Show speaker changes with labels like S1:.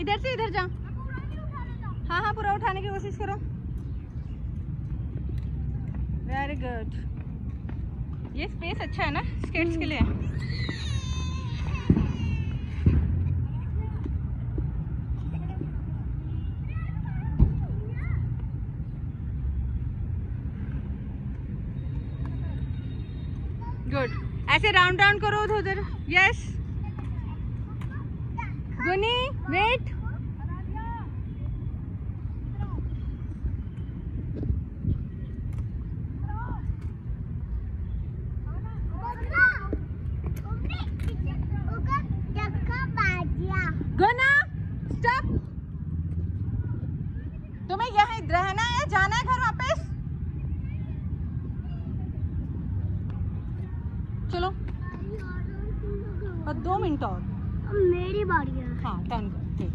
S1: इधर से इधर जा। हाँ हाँ पूरा उठाने की कोशिश करो। वेरी गुड ये स्पेस अच्छा है ना स्केट्स के लिए? गुड ऐसे राउंड राउंड करो उधर उधर। यस गुनी वेट। गुना स्टॉप तुम्हें यहाँ रहना है, जाना है घर वापस? चलो। दो मिनट और।
S2: मेरी बारी है।
S1: हाँ टर्न करो ठीक